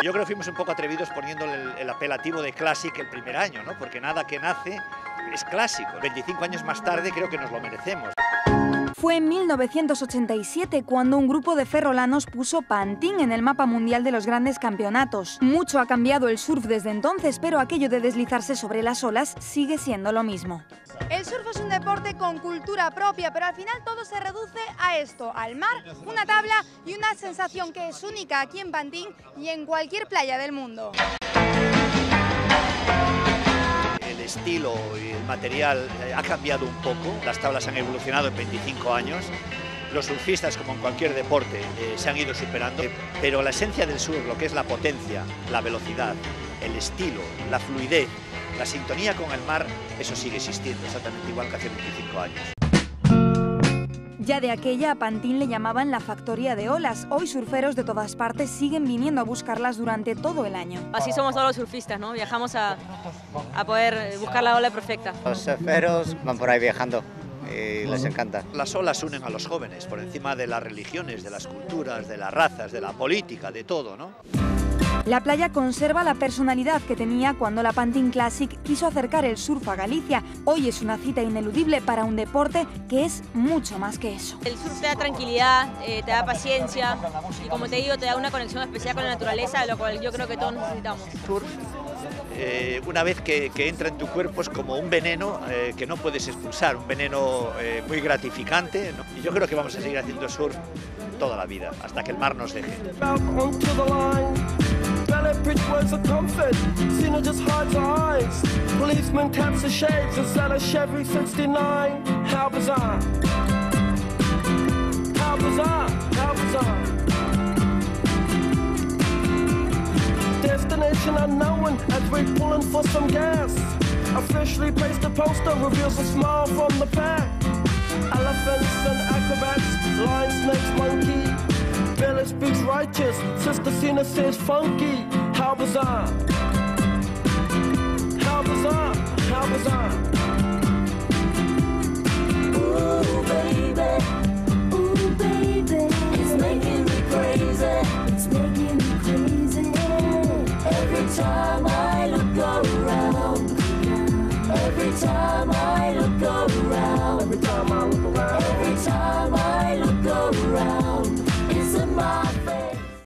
Yo creo que fuimos un poco atrevidos poniéndole el, el, apelativo de Classic el primer año, ¿no? Porque nada que nace es clásico. 25 años más tarde creo que nos lo merecemos. Fue en 1987 cuando un grupo de ferrolanos puso Pantin en el mapa mundial de los grandes campeonatos. Mucho ha cambiado el surf desde entonces, pero aquello de deslizarse sobre las olas sigue siendo lo mismo. El surf es un deporte con cultura propia, pero al final todo se reduce a esto, al mar, una tabla y una sensación que es única aquí en Pantin y en cualquier playa del mundo. El estilo y el material eh, ha cambiado un poco, las tablas han evolucionado en 25 años, los surfistas, como en cualquier deporte, eh, se han ido superando, pero la esencia del surf, lo que es la potencia, la velocidad, el estilo, la fluidez, la sintonía con el mar, eso sigue existiendo exactamente igual que hace 25 años. Ya de aquella a Pantín le llamaban la factoría de olas. Hoy surferos de todas partes siguen viniendo a buscarlas durante todo el año. Así somos todos los surfistas, ¿no? Viajamos a, a poder buscar la ola perfecta. Los surferos van por ahí viajando y les encanta. Las olas unen a los jóvenes por encima de las religiones, de las culturas, de las razas, de la política, de todo, ¿no? La playa conserva la personalidad que tenía cuando la Pantin Classic quiso acercar el surf a Galicia. Hoy es una cita ineludible para un deporte que es mucho más que eso. El surf te da tranquilidad, eh, te da paciencia y como te digo, te da una conexión especial con la naturaleza, lo cual yo creo que todos necesitamos. Surf eh, una vez que, que, entra en tu cuerpo es como un veneno eh, que no puedes expulsar, un veneno eh, muy gratificante. ¿no? Y yo creo que vamos a seguir haciendo surf toda la vida, hasta que el mar nos deje. Bridge words of comfort, Cena just hides her eyes. Policeman taps the shades and sell a Chevy 69. How bizarre! How bizarre! How bizarre! Destination unknown as we're pulling for some gas. Officially placed a poster reveals a smile from the pack. speaks righteous. Sister Cena says funky. How bizarre. How. How. Ooh, baby. Ooh, baby. It's making me crazy. It's making me crazy. Every time I look around. Every time I